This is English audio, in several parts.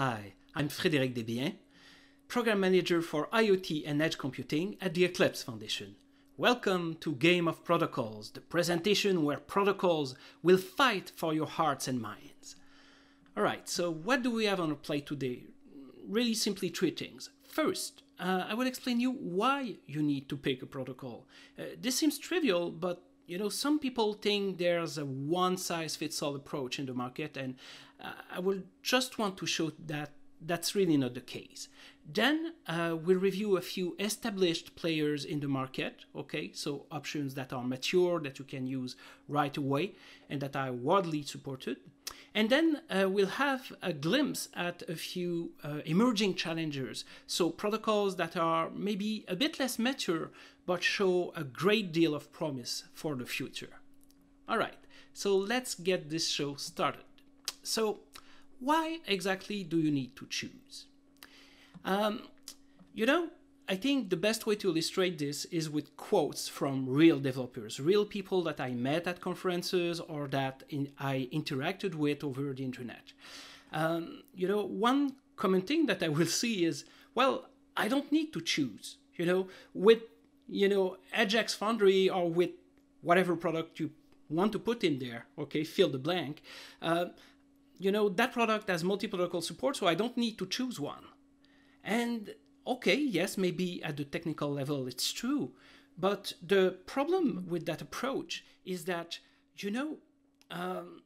Hi, I'm Frédéric Desbiens, Program Manager for IoT and Edge Computing at the Eclipse Foundation. Welcome to Game of Protocols, the presentation where protocols will fight for your hearts and minds. Alright, so what do we have on our plate today? Really simply three things. First, uh, I will explain you why you need to pick a protocol. Uh, this seems trivial, but you know, some people think there's a one-size-fits-all approach in the market, and uh, I will just want to show that that's really not the case. Then uh, we'll review a few established players in the market, okay? So options that are mature, that you can use right away, and that are widely supported. And then uh, we'll have a glimpse at a few uh, emerging challengers. So protocols that are maybe a bit less mature, but show a great deal of promise for the future. All right, so let's get this show started. So why exactly do you need to choose? Um, you know, I think the best way to illustrate this is with quotes from real developers, real people that I met at conferences or that in, I interacted with over the internet. Um, you know, one common thing that I will see is, well, I don't need to choose. You know, with you know EdgeX Foundry or with whatever product you want to put in there. Okay, fill the blank. Uh, you know that product has multi-protocol support, so I don't need to choose one. And okay, yes, maybe at the technical level it's true, but the problem with that approach is that, you know, um,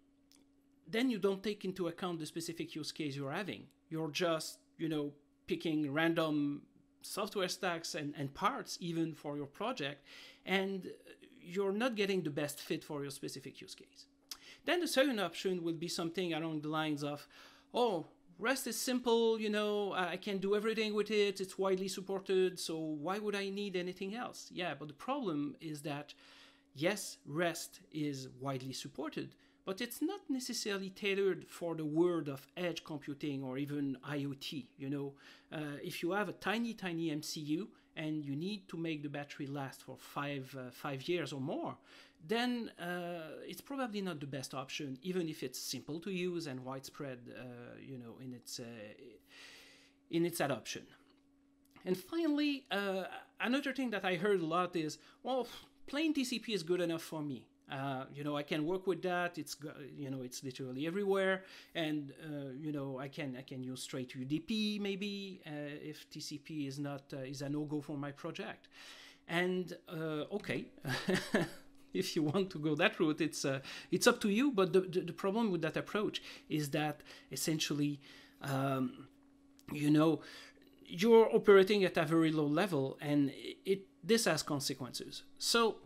then you don't take into account the specific use case you're having. You're just, you know, picking random software stacks and, and parts even for your project, and you're not getting the best fit for your specific use case. Then the second option would be something along the lines of, oh, REST is simple, you know, I can do everything with it, it's widely supported, so why would I need anything else? Yeah, but the problem is that, yes, REST is widely supported, but it's not necessarily tailored for the world of edge computing or even IoT. You know, uh, if you have a tiny, tiny MCU and you need to make the battery last for five, uh, five years or more, then uh, it's probably not the best option, even if it's simple to use and widespread, uh, you know, in its uh, in its adoption. And finally, uh, another thing that I heard a lot is, well, plain TCP is good enough for me. Uh, you know, I can work with that. It's you know, it's literally everywhere, and uh, you know, I can I can use straight UDP maybe if TCP is not is a no go for my project. And okay. if you want to go that route, it's uh, it's up to you. But the, the, the, problem with that approach is that essentially, um, you know, you're operating at a very low level, and it this has consequences. So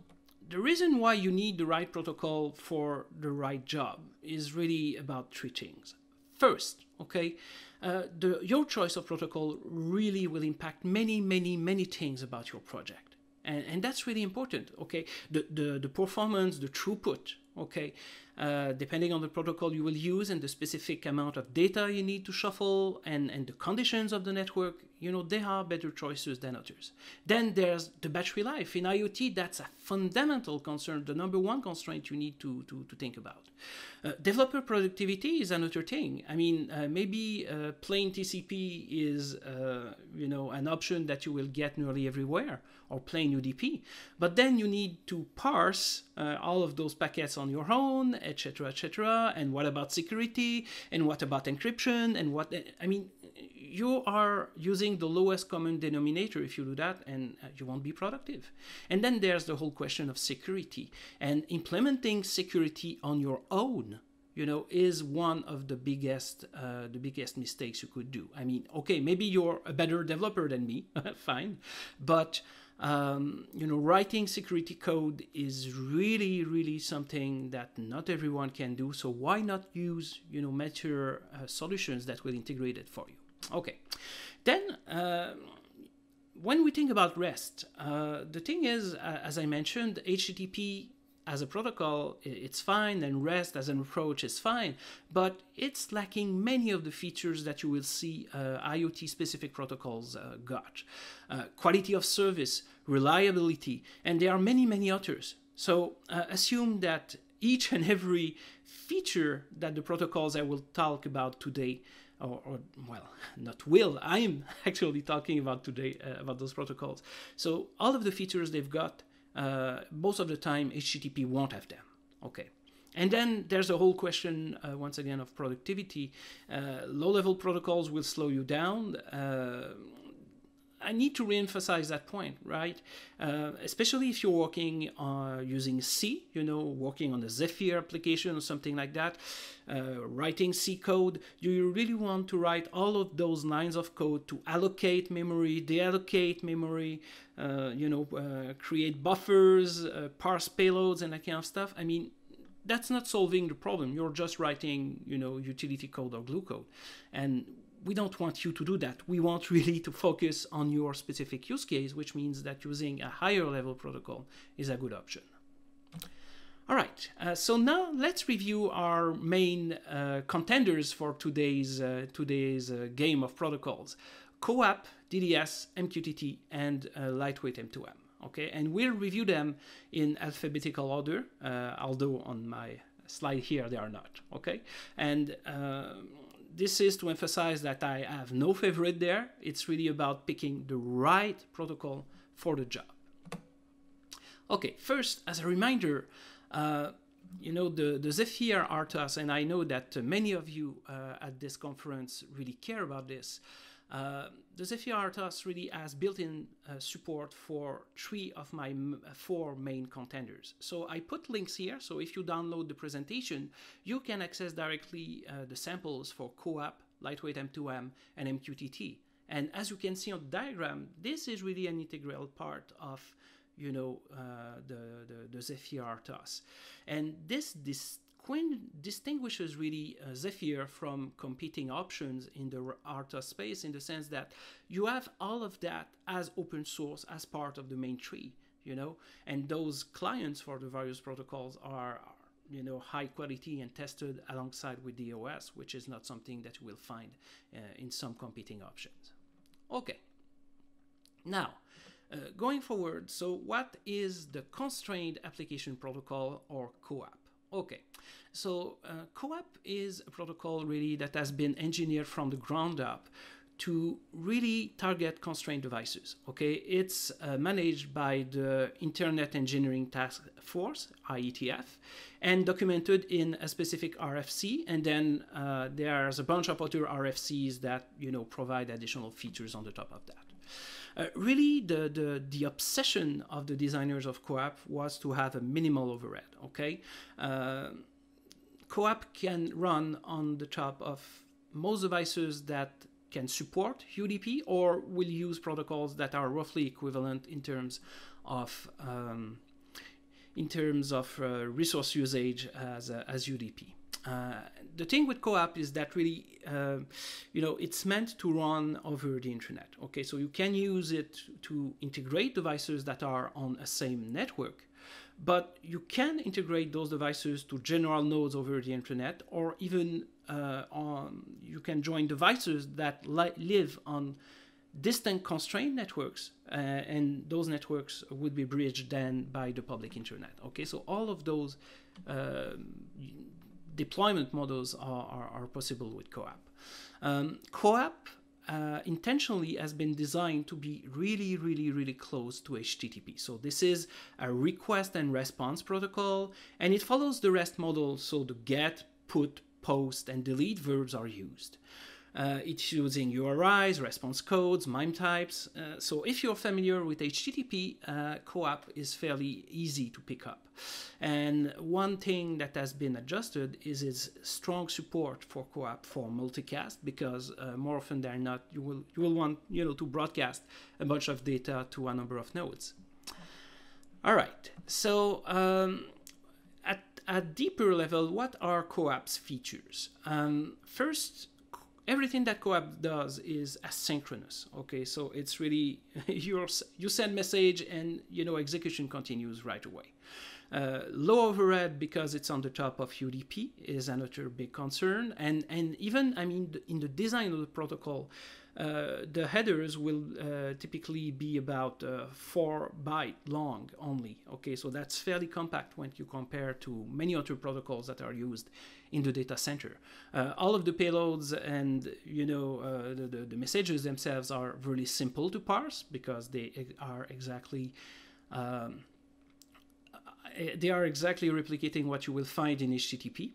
the reason why you need the right protocol for the right job is really about three things. First, okay, uh, the, your choice of protocol really will impact many, many, many things about your project and, and that's really important okay? The, the the performance the throughput okay? Uh, depending on the protocol you will use and the specific amount of data you need to shuffle and and the conditions of the network you know they are better choices than others. Then there's the battery life. In iot that's a fundamental concern the number one constraint you need to to, to think about. Uh, developer productivity is another thing. I mean uh, maybe uh, plain tcp is uh, you know an option that you will get nearly everywhere or plain udp but then you need to parse uh, all of those packets on your own etc etc and what about security? And what about encryption? And what i mean you are using the lowest common denominator if you do that and uh, you won't be productive. And then there's the whole question of security. And implementing security on your own you know is one of the biggest uh, the biggest mistakes you could do. I mean okay maybe you're a better developer than me fine. But um, you know writing security code is really really something that not everyone can do. So why not use you know mature uh, solutions that will integrate it for you Okay, then uh, when we think about REST, uh, the thing is, uh, as I mentioned, HTTP as a protocol, it's fine, and REST as an approach is fine, but it's lacking many of the features that you will see uh, IoT specific protocols uh, got. Uh, quality of service, reliability, and there are many, many others. So assume that each and every feature that the protocols I will talk about today or, or, well, not will. I'm actually talking about today uh, about those protocols. So all of the features they've got, uh, most of the time HTTP won't have them. Okay. And then there's a whole question, uh, once again, of productivity. Uh, low level protocols will slow you down. Uh, I need to reemphasize that point, right? Uh, especially if you're working uh, using C, you know, working on a Zephyr application or something like that, uh, writing C code, do you really want to write all of those lines of code to allocate memory, deallocate memory, uh, you know, uh, create buffers, uh, parse payloads, and that kind of stuff. I mean, that's not solving the problem. You're just writing, you know, utility code or glue code. And we don't want you to do that. We want really to focus on your specific use case, which means that using a higher level protocol is a good option. All right, uh, so now let's review our main uh, contenders for today's, uh, today's uh, game of protocols. CoAP, DDS, MQTT, and uh, lightweight M2M. Okay, and we'll review them in alphabetical order, uh, although on my slide here they are not. Okay, and this is to emphasize that I have no favorite there. It's really about picking the right protocol for the job. Okay, first, as a reminder, uh, you know, the, the Zephyr RTOS, and I know that uh, many of you uh, at this conference really care about this. Uh, the Zephyr RTOS really has built-in uh, support for three of my uh, four main contenders. So I put links here, so if you download the presentation, you can access directly uh, the samples for CoAP, Lightweight M2M, and MQTT. And as you can see on the diagram, this is really an integral part of you know, uh, the, the, the Zephyr RTOS. And this, this Quinn distinguishes really uh, Zephyr from competing options in the RTOS space in the sense that you have all of that as open source as part of the main tree, you know, and those clients for the various protocols are, you know, high quality and tested alongside with the OS, which is not something that you will find uh, in some competing options. Okay. Now, uh, going forward, so what is the Constrained Application Protocol or CoAP? Okay, so uh, CoAP is a protocol really that has been engineered from the ground up to really target constrained devices. Okay, it's uh, managed by the Internet Engineering Task Force (IETF) and documented in a specific RFC. And then uh, there's a bunch of other RFCs that you know provide additional features on the top of that. Uh, really, the, the, the obsession of the designers of CoAP was to have a minimal overhead, okay? Uh, CoAP can run on the top of most devices that can support UDP or will use protocols that are roughly equivalent in terms of um, in terms of uh, resource usage as, uh, as UDP. Uh, the thing with CoAP is that really, uh, you know, it's meant to run over the internet. Okay, so you can use it to integrate devices that are on a same network, but you can integrate those devices to general nodes over the internet, or even uh, on you can join devices that li- live on distant constrained networks, uh, and those networks would be bridged then by the public internet. Okay, so all of those uh, deployment models are, are, are possible with CoAP. Um, CoAP uh, intentionally has been designed to be really, really, really close to HTTP. So this is a request and response protocol, and it follows the REST model. So the get, put, post, and delete verbs are used. Uh, it's using URIs, response codes, MIME types. Uh, so if you're familiar with HTTP, uh, CoAP is fairly easy to pick up. And one thing that has been adjusted is its strong support for CoAP for multicast, because uh, more often than not, you will you will want you know to broadcast a bunch of data to a number of nodes. All right, so. Um, at a deeper level, what are CoAP's features? Um, first, everything that CoAP does is asynchronous. Okay, so it's really you you send message and you know execution continues right away. Uh, low overhead because it's on the top of UDP is another big concern, and and even I mean in the design of the protocol, the headers will uh, typically be about uh, four byte long only. Okay, so that's fairly compact when you compare to many other protocols that are used in the data center. Uh, all of the payloads and you know uh, the, the, the, messages themselves are really simple to parse because they are exactly um, they are exactly replicating what you will find in HTTP.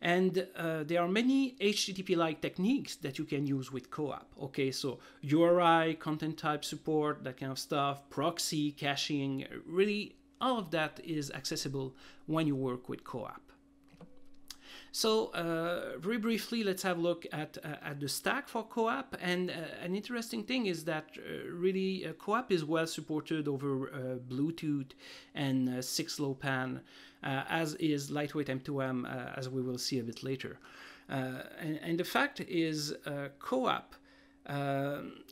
And uh, there are many HTTP-like techniques that you can use with CoAP. Okay, so URI, content type support, that kind of stuff, proxy, caching, really all of that is accessible when you work with CoAP. So uh, very briefly, let's have a look at, uh, at the stack for CoAP. And uh, an interesting thing is that uh, really uh, CoAP is well supported over uh, Bluetooth and 6LoWPAN, Uh, as is lightweight M2M, uh, as we will see a bit later. Uh, and, and, the fact is CoAP,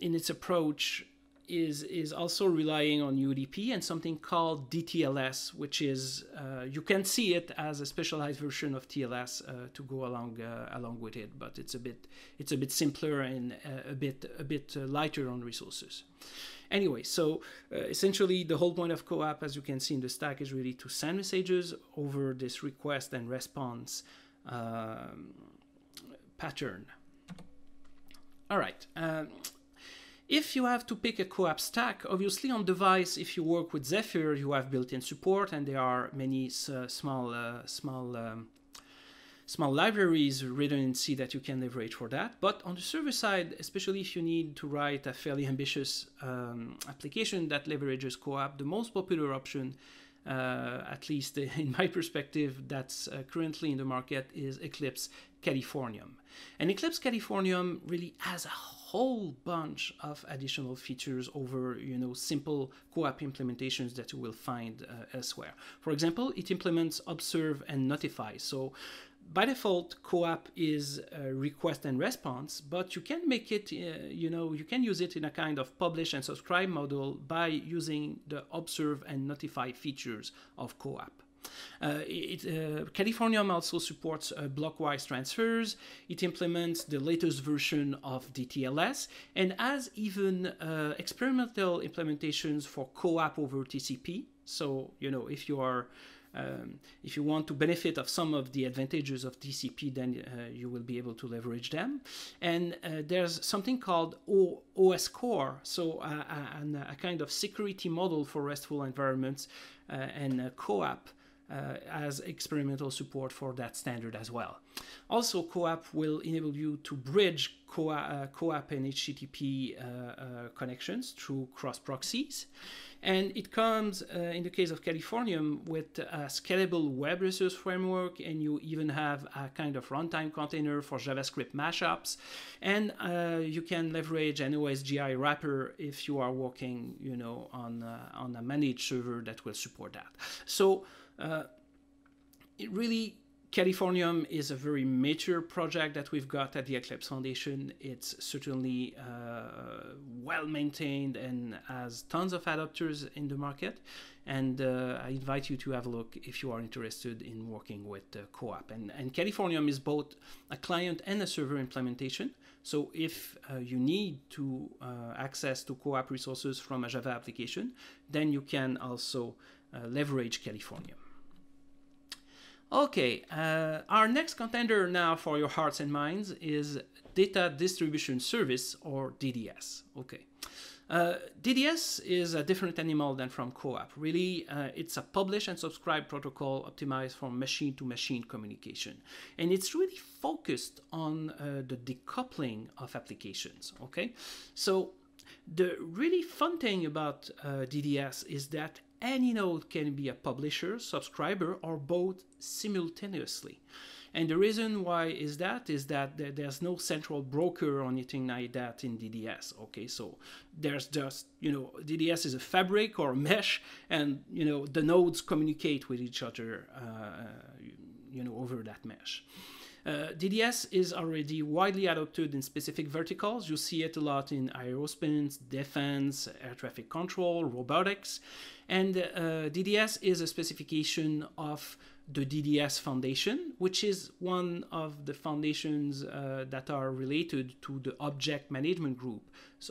in its approach, is is also relying on UDP and something called DTLS, which is uh, you can see it as a specialized version of TLS uh, to go along uh, along with it, but it's a bit it's a bit simpler and uh, a bit a bit uh, lighter on resources. Anyway, so essentially the whole point of CoAP, as you can see in the stack, is really to send messages over this request and response um, pattern. All right. Um, if you have to pick a CoAP stack, obviously on device, if you work with Zephyr, you have built-in support, and there are many uh, small, uh, small, um, small libraries written in C that you can leverage for that. But on the server side, especially if you need to write a fairly ambitious um, application that leverages CoAP, the most popular option, uh, at least in my perspective, that's uh, currently in the market is Eclipse Californium. And Eclipse Californium really has a whole bunch of additional features over you know simple CoAP implementations that you will find uh, elsewhere. For example, it implements observe and notify. So by default, CoAP is request and response, but you can make it, uh, you know, you can use it in a kind of publish and subscribe model by using the observe and notify features of CoAP. Uh, it, uh, Californium also supports uh, blockwise transfers. It implements the latest version of DTLS and has even experimental implementations for CoAP over TCP. So, you know, if you are um, if you want to benefit of some of the advantages of TCP, then uh, you will be able to leverage them. And uh, there's something called o OS Core, so uh, a, a, kind of security model for RESTful environments and CoAP uh, as experimental support for that standard as well. Also, CoAP will enable you to bridge uh, CoAP and HTTP uh, uh, connections through cross proxies. And it comes, uh, in the case of Californium, with a scalable web resource framework, and you even have a kind of runtime container for JavaScript mashups. And uh, you can leverage an OSGI wrapper if you are working, you know, on, on a managed server that will support that. So uh, it really Californium is a very mature project that we've got at the Eclipse Foundation. It's certainly uh, well maintained and has tons of adopters in the market. And uh, I invite you to have a look if you are interested in working with uh, CoAP. And, and Californium is both a client and a server implementation. So if uh, you need to uh, access to CoAP resources from a Java application, then you can also uh, leverage Californium. Okay, uh, our next contender now for your hearts and minds is Data Distribution Service or DDS. Okay. Uh, DDS is a different animal than from CoAP. Really, uh, it's a publish and subscribe protocol optimized for machine to machine communication. And it's really focused on uh, the decoupling of applications. Okay. So, the really fun thing about uh, DDS is that any node can be a publisher, subscriber, or both simultaneously. And the reason why is that is that there's no central broker or anything like that in DDS. Okay, so there's just you know DDS is a fabric or mesh, and you know the nodes communicate with each other, uh, you know, over that mesh. Uh, DDS is already widely adopted in specific verticals. You see it a lot in aerospace, defense, air traffic control, robotics. And uh, DDS is a specification of the DDS Foundation, which is one of the foundations uh, that are related to the Object Management Group,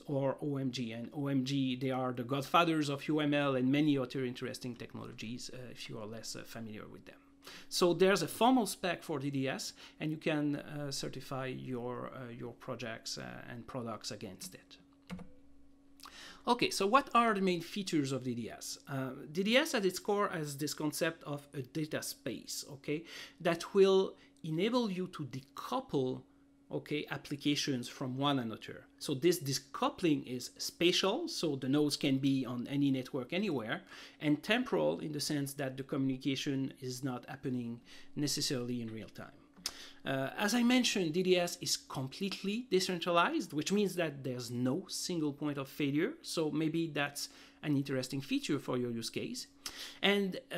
or OMG. And OMG, they are the godfathers of UML and many other interesting technologies, uh, if you are less uh, familiar with them. So there's a formal spec for DDS, and you can uh, certify your, uh, your projects and products against it. Okay, so what are the main features of DDS? Uh, DDS at its core has this concept of a data space, okay, that will enable you to decouple okay applications from one another so this decoupling is spatial so the nodes can be on any network anywhere and temporal in the sense that the communication is not happening necessarily in real time uh, as I mentioned, DDS is completely decentralized, which means that there's no single point of failure. So maybe that's an interesting feature for your use case. And uh,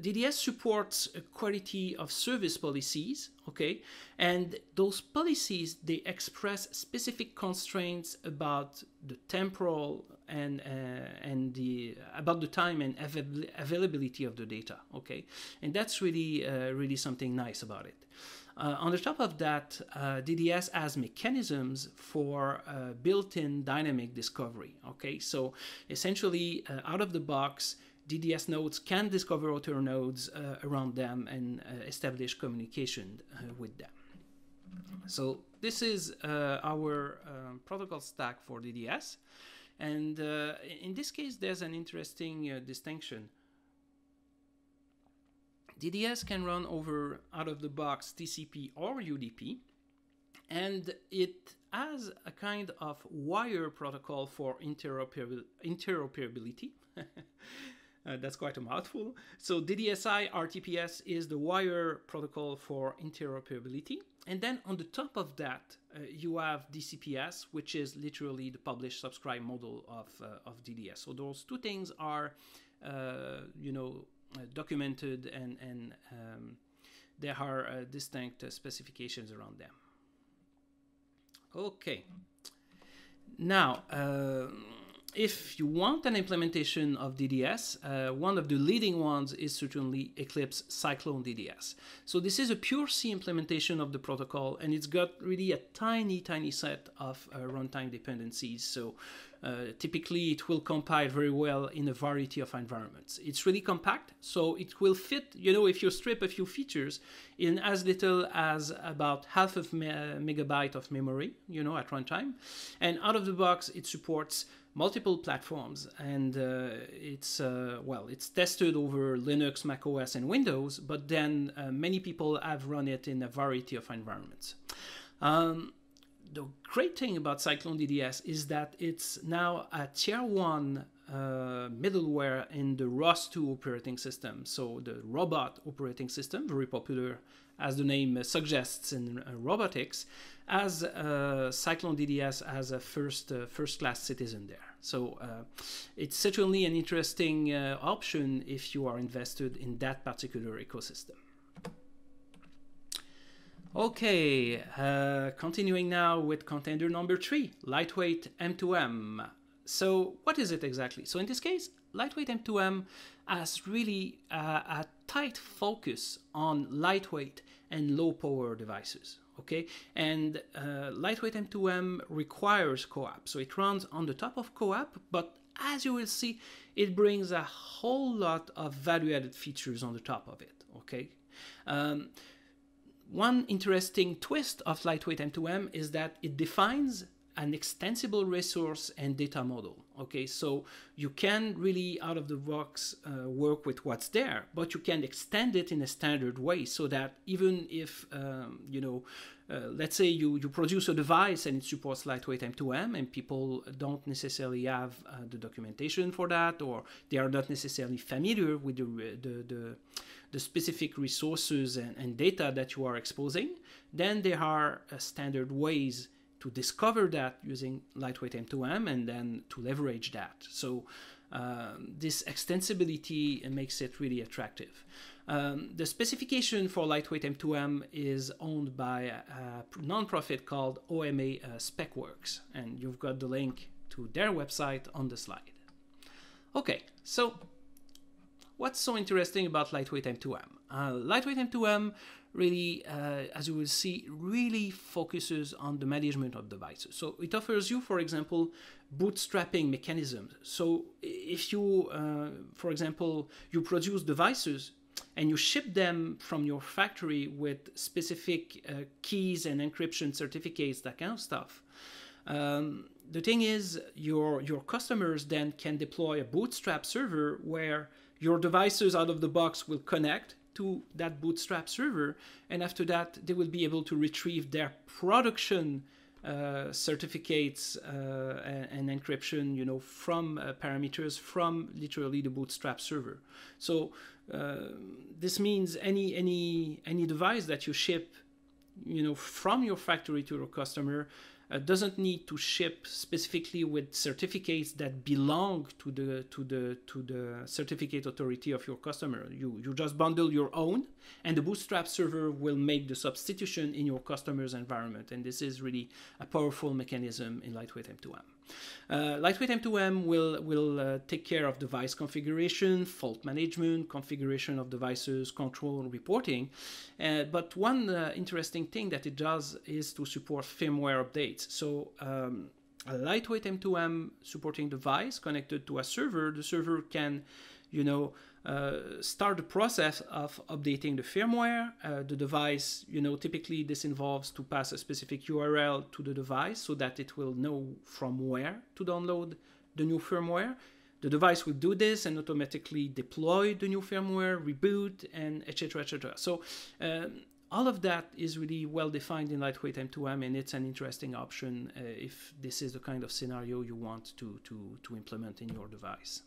DDS supports quality of service policies, okay? And those policies, they express specific constraints about the temporal and uh, and the about the time and avail availability of the data, okay? And that's really uh, really something nice about it. Uh, on the top of that, uh, DDS has mechanisms for uh, built-in dynamic discovery. Okay, so essentially, uh, out of the box, DDS nodes can discover other nodes uh, around them and uh, establish communication with them. So this is our um, protocol stack for DDS. And in this case, there's an interesting distinction. DDS can run over out of the box TCP or UDP, and it has a kind of wire protocol for interoperabil interoperability. uh, that's quite a mouthful. So DDSI RTPS is the wire protocol for interoperability. And then on the top of that, uh, you have DCPS, which is literally the publish subscribe model of, uh, of DDS. So those two things are, uh, you know, documented and, and um, there are uh, distinct uh, specifications around them. Okay. Now, if you want an implementation of DDS, uh, one of the leading ones is certainly Eclipse Cyclone DDS. So this is a pure C implementation of the protocol, and it's got really a tiny, tiny set of uh, runtime dependencies. So uh, typically it will compile very well in a variety of environments. It's really compact, so it will fit, you know, if you strip a few features in as little as about half of me megabyte of memory, you know, at runtime. And out of the box, it supports multiple platforms and uh, it's uh, well it's tested over linux mac os and windows but then uh, many people have run it in a variety of environments. Um, the great thing about cyclone dds is that it's now a tier one uh, middleware in the ROS2 operating system, so the robot operating system, very popular as the name suggests in uh, robotics, as uh, Cyclone DDS as a first uh, first class citizen there. So uh, it's certainly an interesting uh, option if you are invested in that particular ecosystem. Okay, uh, continuing now with contender number three, lightweight M2M. So what is it exactly? So in this case, lightweight M2M has really a tight focus on lightweight and low power devices okay? And uh, lightweight m2m requires coap so it runs on the top of coap but as you will see it brings a whole lot of value added features on the top of it okay? Um, one interesting twist of lightweight m2m is that it defines an extensible resource and data model. Okay, so you can really out of the box uh, work with what's there, but you can extend it in a standard way so that even if, um, you know, uh, let's say you, you produce a device and it supports lightweight M2M and people don't necessarily have uh, the documentation for that or they are not necessarily familiar with the, the, the, the specific resources and, and, data that you are exposing, then there are uh, standard ways to discover that using lightweight M2M and then to leverage that. So um, this extensibility makes it really attractive. Um, the specification for lightweight M2M is owned by a, a nonprofit called OMA uh, SpecWorks, and you've got the link to their website on the slide. Okay, so what's so interesting about lightweight M2M? Uh, lightweight M2M really, uh, as you will see, really focuses on the management of devices. So it offers you, for example, bootstrapping mechanisms. So if you, uh, for example, you produce devices and you ship them from your factory with specific uh, keys and encryption certificates, that kind of stuff. Um, the thing is, your your customers then can deploy a bootstrap server where your devices out of the box will connect to that bootstrap server and after that they will be able to retrieve their production uh, certificates uh, and, and, encryption you know from uh, parameters from literally the bootstrap server. So uh, this means any any any device that you ship you know from your factory to your customer uh, doesn't need to ship specifically with certificates that belong to the to the to the certificate authority of your customer. You you just bundle your own, and the Bootstrap server will make the substitution in your customer's environment. And this is really a powerful mechanism in Lightweight M2M. Uh, Lightweight M2M will, will uh, take care of device configuration, fault management, configuration of devices, control, reporting. Uh, but one uh, interesting thing that it does is to support firmware updates. So um, a lightweight M2M supporting device connected to a server, the server can, you know, uh, start the process of updating the firmware. Uh, the device, you know, typically this involves to pass a specific URL to the device so that it will know from where to download the new firmware. The device will do this and automatically deploy the new firmware, reboot, and etc. etc. So um, all of that is really well defined in lightweight M2M, and it's an interesting option uh, if this is the kind of scenario you want to, to, to implement in your device.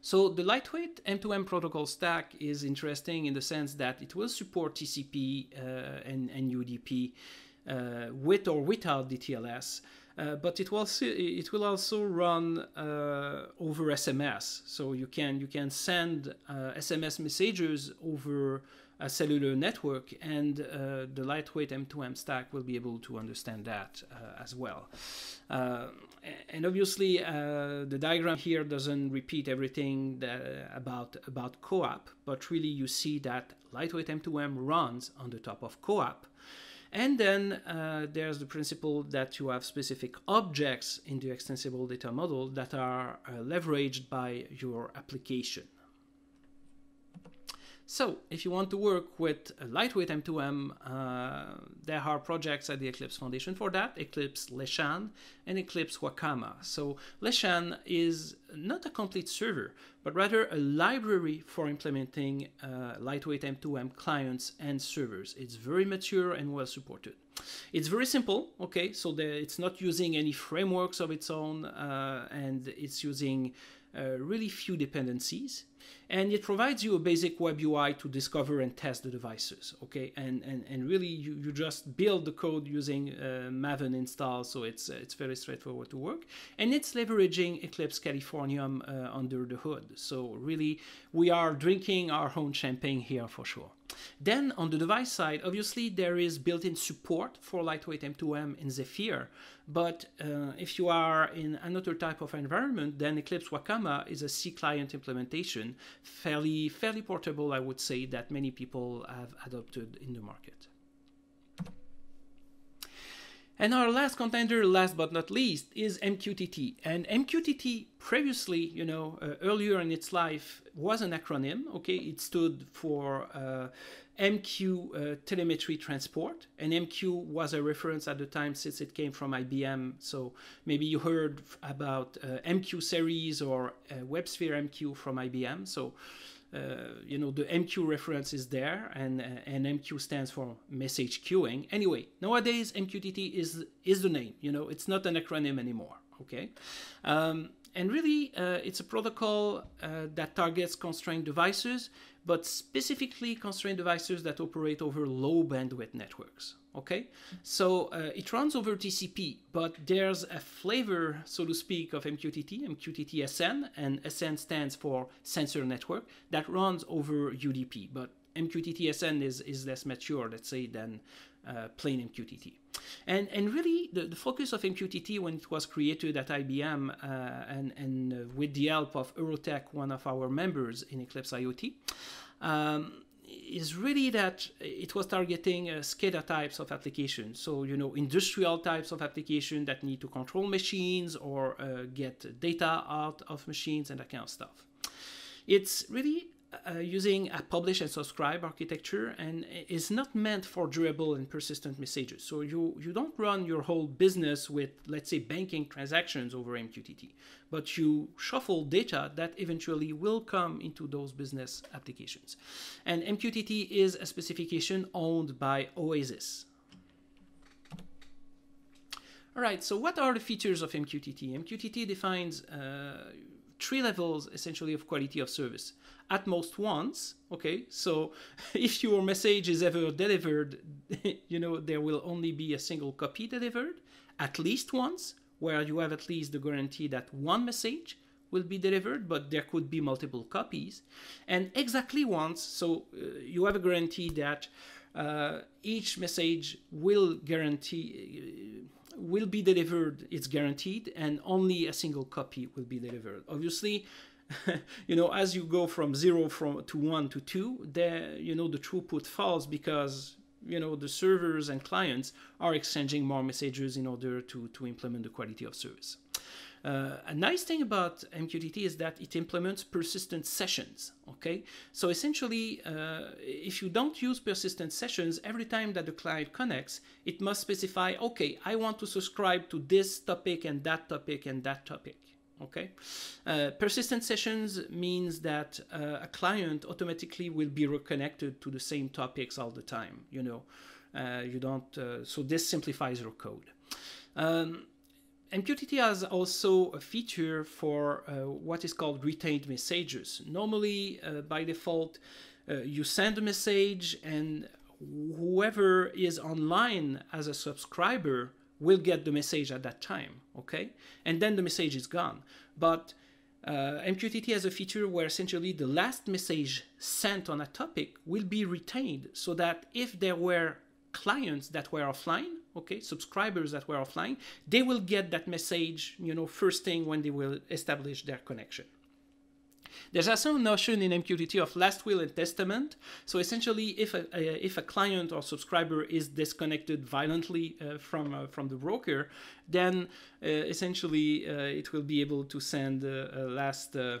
So the lightweight M2M protocol stack is interesting in the sense that it will support TCP uh, and, and, UDP uh, with or without DTLS. Uh, but it will also, it will also run uh, over SMS, so you can you can send SMS uh, messages over a cellular network, and uh, the lightweight M2M stack will be able to understand that uh, as well. Uh, and obviously, uh, the diagram here doesn't repeat everything that, about about CoAP, but really you see that lightweight M2M runs on the top of CoAP. And then uh, there's the principle that you have specific objects in the extensible data model that are uh, leveraged by your application. So if you want to work with lightweight M2M, uh, there are projects at the Eclipse Foundation for that, Eclipse Leshan and Eclipse Wakaama. So Leshan is not a complete server, but rather a library for implementing uh, lightweight M2M clients and servers. It's very mature and well supported. It's very simple, okay, so the, it's not using any frameworks of its own, uh, and it's using uh, really few dependencies and it provides you a basic web UI to discover and test the devices. Okay, and and, and really you, you just build the code using uh, Maven install, so it's uh, it's very straightforward to work, and it's leveraging Eclipse Californium uh, under the hood. So really, we are drinking our own champagne here for sure. Then on the device side, obviously there is built-in support for lightweight M2M in Zephyr, but uh, if you are in another type of environment, then Eclipse Wakaama is a C client implementation, fairly fairly portable, I would say, that many people have adopted in the market. And our last contender, last but not least, is MQTT. And MQTT previously, you know, uh, earlier in its life was an acronym. Okay, it stood for uh, MQ uh, telemetry transport, and MQ was a reference at the time since it came from IBM. So maybe you heard about uh, MQ series or uh, WebSphere MQ from IBM. So you know the MQ reference is there, and uh, and MQ stands for message queuing. Anyway, nowadays MQTT is is the name. You know, it's not an acronym anymore. Okay. Um, and really, uh, it's a protocol uh, that targets constrained devices, but specifically constrained devices that operate over low bandwidth networks. Okay, so uh, it runs over TCP, but there's a flavor, so to speak, of MQTT, MQTT SN, and SN stands for Sensor Network, that runs over UDP. But MQTT SN is, is less mature, let's say, than uh, plain MQTT. And, and really, the, the focus of MQTT when it was created at IBM uh, and, and uh, with the help of Eurotech, one of our members in Eclipse IoT, um, is really that it was targeting uh, SCADA types of applications. So, you know, industrial types of application that need to control machines or uh, get data out of machines and that kind of stuff. It's really uh, using a publish and subscribe architecture and is not meant for durable and persistent messages. So you, you don't run your whole business with, let's say, banking transactions over MQTT, but you shuffle data that eventually will come into those business applications. And MQTT is a specification owned by Oasis. All right, so what are the features of MQTT? MQTT defines uh, three levels essentially of quality of service. At most once okay so if your message is ever delivered you know there will only be a single copy delivered at least once where you have at least the guarantee that one message will be delivered but there could be multiple copies. And exactly once so uh, you have a guarantee that uh, each message will guarantee uh, will be delivered, it's guaranteed, and only a single copy will be delivered. Obviously, you know, as you go from zero from to one to two, there, you know, the throughput falls because you know the servers and clients are exchanging more messages in order to to implement the quality of service. Uh, a nice thing about MQTT is that it implements persistent sessions. Okay, so essentially, uh, if you don't use persistent sessions, every time that the client connects, it must specify, okay, I want to subscribe to this topic and that topic and that topic. Okay, uh, persistent sessions means that uh, a client automatically will be reconnected to the same topics all the time. You know, uh, you don't. Uh, so this simplifies your code. Um, MQTT has also a feature for uh, what is called retained messages. Normally, uh, by default, uh, you send a message and whoever is online as a subscriber will get the message at that time, okay? And then the message is gone. But uh, MQTT has a feature where essentially the last message sent on a topic will be retained so that if there were clients that were offline, okay, subscribers that were offline, they will get that message, you know, first thing when they will establish their connection. There's also a notion in MQTT of last will and testament. So essentially, if a, a if a client or subscriber is disconnected violently uh, from uh, from the broker, then uh, essentially uh, it will be able to send a last uh,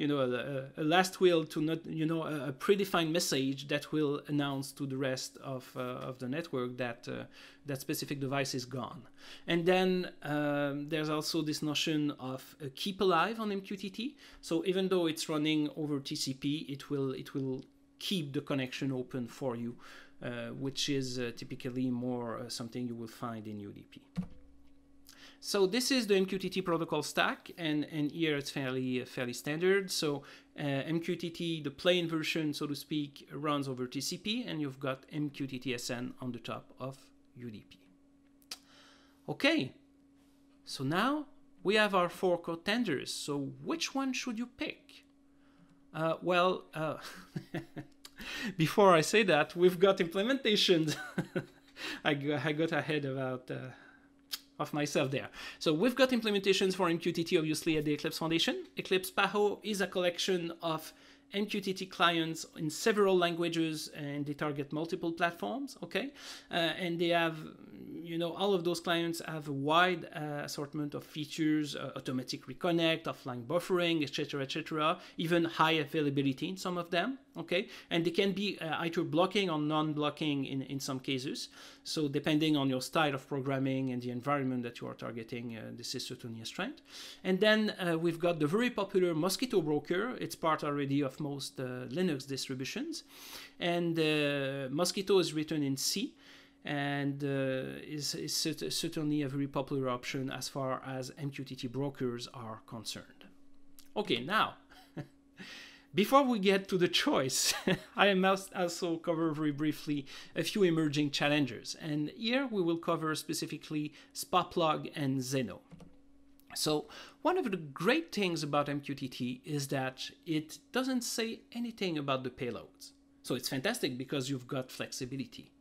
you know, a, a, last will to not, you know, a, predefined message that will announce to the rest of, uh, of the network that uh, that specific device is gone. And then um, there's also this notion of keep alive on MQTT. So even though it's running over TCP, it will it will keep the connection open for you, uh, which is uh, typically more uh, something you will find in UDP. So this is the MQTT protocol stack, and, and here it's fairly fairly standard. So uh, MQTT, the plain version, so to speak, runs over TCP, and you've got MQTT-SN on the top of UDP. Okay, so now we have our four contenders. So which one should you pick? Uh, well, uh, before I say that, we've got implementations. I, got ahead about uh, of myself there. So we've got implementations for MQTT obviously at the Eclipse Foundation. Eclipse PAHO is a collection of MQTT clients in several languages and they target multiple platforms, okay? Uh, and they have, you know, all of those clients have a wide uh, assortment of features, uh, automatic reconnect, offline buffering, etc., etc., even high availability in some of them, okay? And they can be uh, either blocking or non-blocking in, in some cases. So depending on your style of programming and the environment that you are targeting, uh, this is certainly a strength. And then uh, we've got the very popular Mosquitto Broker. It's part already of most uh, Linux distributions. And uh, Mosquitto is written in C and uh, is, is certainly a very popular option as far as MQTT brokers are concerned. Okay, now before we get to the choice, I must also cover very briefly a few emerging challengers, and here we will cover specifically Sparkplug and Zenoh. So one of the great things about MQTT is that it doesn't say anything about the payloads. So it's fantastic because you've got flexibility.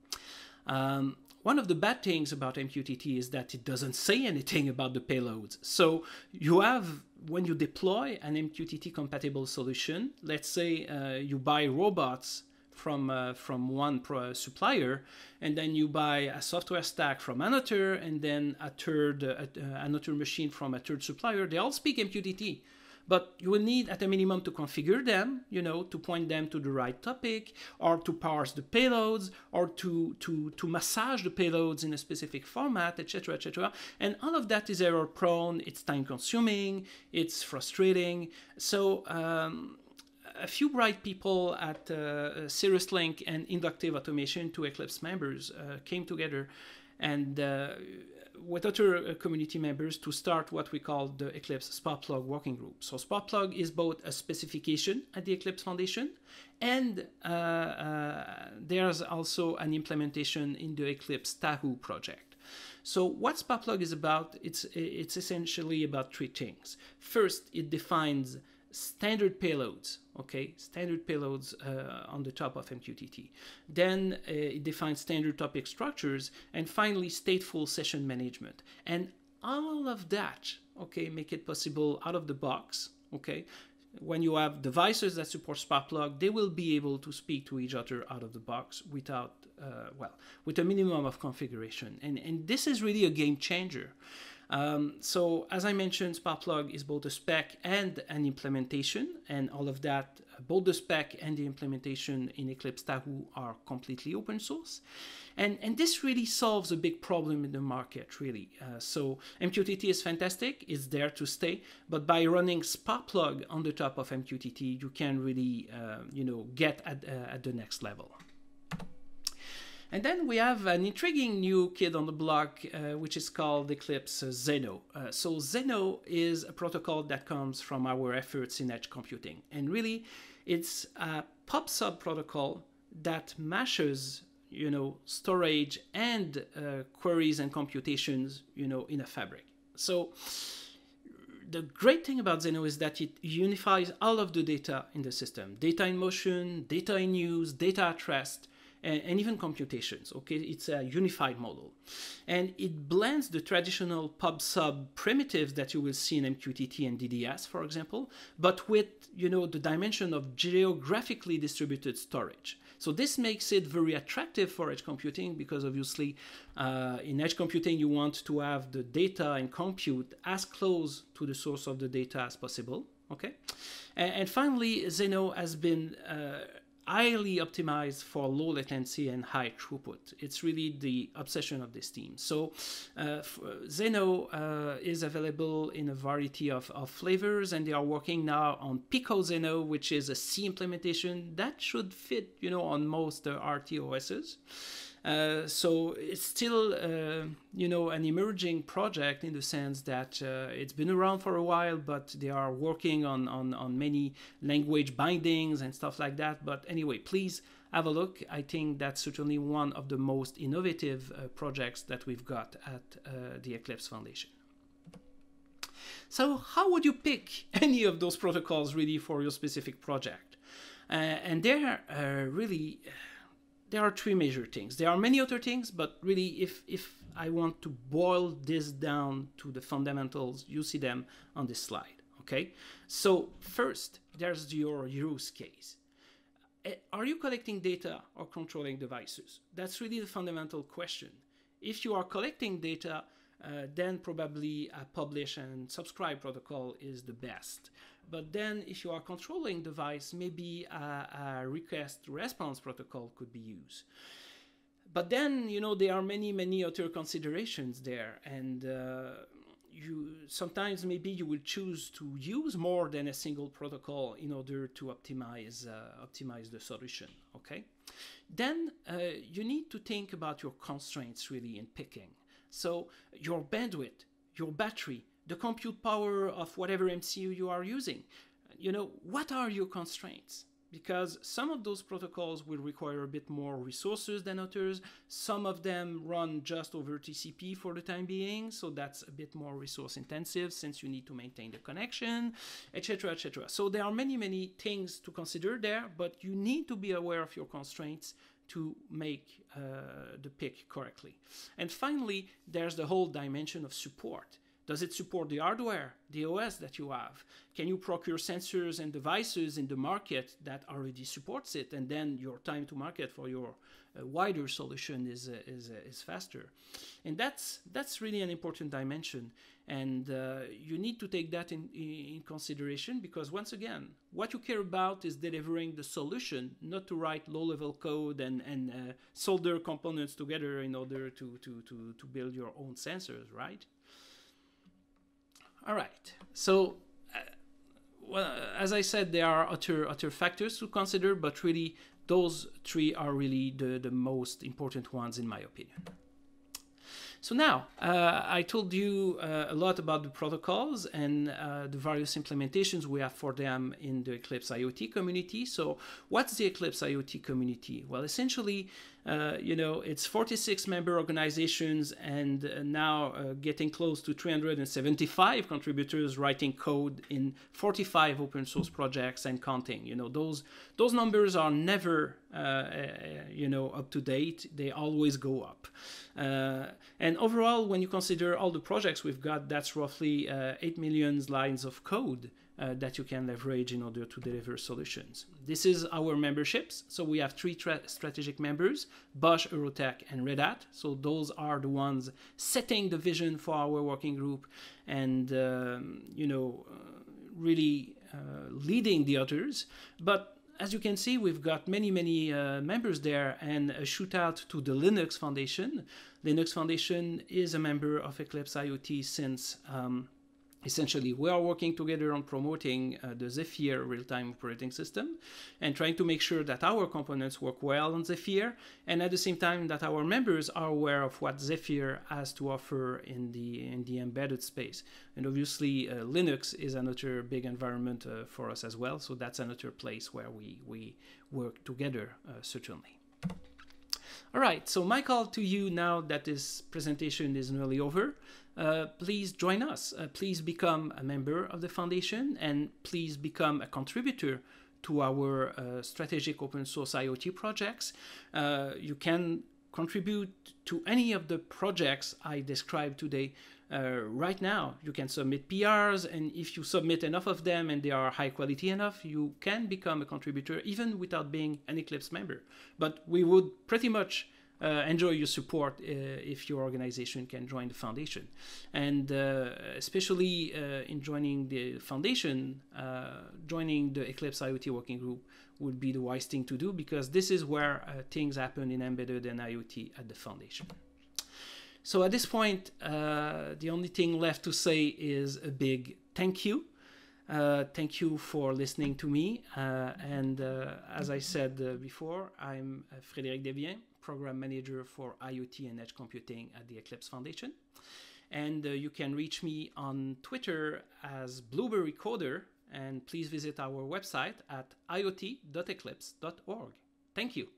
Um, one of the bad things about MQTT is that it doesn't say anything about the payloads. So you have, when you deploy an MQTT compatible solution, let's say uh, you buy robots from uh, from one pro- supplier, and then you buy a software stack from another, and then a third uh, another machine from a third supplier. They all speak MQTT but you will need at a minimum to configure them, you know, to point them to the right topic, or to parse the payloads, or to to to massage the payloads in a specific format, etc., etc. And all of that is error prone. It's time consuming. It's frustrating. So. Um, a few bright people at uh, Cirrus Link and Inductive Automation, two Eclipse members, uh, came together and uh, with other uh, community members to start what we call the Eclipse Sparkplug Working Group. So Sparkplug is both a specification at the Eclipse Foundation and uh, uh, there's also an implementation in the Eclipse Tahu project. So what Sparkplug is about, it's, it's essentially about three things. First, it defines standard payloads, okay, standard payloads uh, on the top of MQTT. Then uh, it defines standard topic structures, and finally stateful session management. And all of that, okay, make it possible out of the box, okay. When you have devices that support Sparkplug, they will be able to speak to each other out of the box without, uh, well, with a minimum of configuration. And, and this is really a game changer. Um, so as I mentioned, Sparkplug is both a spec and an implementation, and all of that, uh, both the spec and the implementation in Eclipse Tahu are completely open source. And, and this really solves a big problem in the market, really. Uh, so MQTT is fantastic, it's there to stay, but by running Sparkplug on the top of MQTT, you can really, uh, you know, get at, uh, at the next level. And then we have an intriguing new kid on the block, uh, which is called Eclipse Zenoh. Uh, so Zenoh is a protocol that comes from our efforts in edge computing. And really, it's a pub/sub protocol that mashes you know storage and uh, queries and computations you know in a fabric so the great thing about Zenoh is that it unifies all of the data in the system data in motion data in use data at rest and, and, even computations. Okay, it's a unified model, and it blends the traditional pub/sub primitives that you will see in MQTT and DDS, for example, but with you know the dimension of geographically distributed storage. So this makes it very attractive for edge computing because obviously uh, in edge computing you want to have the data and compute as close to the source of the data as possible. Okay, and, and finally Zenoh has been uh, highly optimized for low latency and high throughput. It's really the obsession of this team. So uh, Zenoh uh, is available in a variety of, of flavors, and they are working now on Pico Zenoh, which is a C implementation that should fit, you know, on most uh, RTOSs. Uh, so it's still, uh, you know, an emerging project in the sense that uh, it's been around for a while, but they are working on, on, on many language bindings and stuff like that. But anyway, please have a look. I think that's certainly one of the most innovative uh, projects that we've got at uh, the Eclipse Foundation. So how would you pick any of those protocols really for your specific project? and they're really there are three major things. There are many other things, but really, if if I want to boil this down to the fundamentals, you see them on this slide. Okay. So first, there's your use case. Eh, are you collecting data or controlling devices? That's really the fundamental question. If you are collecting data, uh, then probably a publish and subscribe protocol is the best. But then if you are controlling device, maybe a, a request response protocol could be used. But then, you know, there are many, many other considerations there. And uh, you sometimes maybe you will choose to use more than a single protocol in order to optimize uh, optimize the solution okay then uh, you need to think about your constraints really in picking so your bandwidth your battery the compute power of whatever MCU you are using. You know, what are your constraints? Because some of those protocols will require a bit more resources than others. Some of them run just over TCP for the time being, so that's a bit more resource intensive since you need to maintain the connection, etc., etc. So there are many, many things to consider there, but you need to be aware of your constraints to make uh, the pick correctly. And finally, there's the whole dimension of support Does it support the hardware, the OS that you have? Can you procure sensors and devices in the market that already supports it? And then your time to market for your uh, wider solution is, uh, is, uh, is faster. And that's, that's really an important dimension. And uh, you need to take that in, in consideration because, once again, what you care about is delivering the solution, not to write low level code and, and uh, solder components together in order to, to, to, to build your own sensors, right? All right. So, uh, well, as I said, there are other other factors to consider, but really those three are really the, the most important ones in my opinion. So now, uh, I told you uh, a lot about the protocols and uh, the various implementations we have for them in the Eclipse IoT community. So what's the Eclipse IoT community? Well, essentially, uh, you know, it's 46 member organizations and uh, now uh, getting close to 375 contributors writing code in 45 open source projects and counting. You know, those those numbers are never, you know, up to date. They always go up. and overall, when you consider all the projects we've got, that's roughly 8 million lines of code uh, that you can leverage in order to deliver solutions. This is our memberships. So we have three strategic members, Bosch, Eurotech, and Red Hat. So those are the ones setting the vision for our working group and, um, you know, uh, really uh, leading the others. But as you can see, we've got many, many uh, members there, and a shout out to the Linux Foundation. Linux Foundation is a member of Eclipse IoT since um, essentially we are working together on promoting uh, the Zephyr real-time operating system and trying to make sure that our components work well on Zephyr and at the same time that our members are aware of what Zephyr has to offer in the in the embedded space. And obviously uh, Linux is another big environment uh, for us as well. So that's another place where we we work together uh, certainly. All right. So my call to you now that this presentation is nearly over uh, please join us. Uh, please become a member of the foundation and please become a contributor to our uh, strategic open source IoT projects. Uh, you can contribute to any of the projects I described today uh, right now. You can submit PRs, and if you submit enough of them and they are high quality enough, you can become a contributor even without being an Eclipse member. But we would pretty much uh, enjoy your support uh, if your organization can join the foundation. And uh, especially in joining the foundation, joining the Eclipse IoT working group would be the wise thing to do because this is where things happen in embedded and IoT at the foundation. So at this point, uh, the only thing left to say is a big thank you. Uh, thank you for listening to me. Uh, and as I said before, I'm Frédéric Desbiens. Program Manager for IoT and Edge Computing at the Eclipse Foundation. And uh, you can reach me on Twitter as Blueberry Coder, and please visit our website at iot.eclipse.org. Thank you.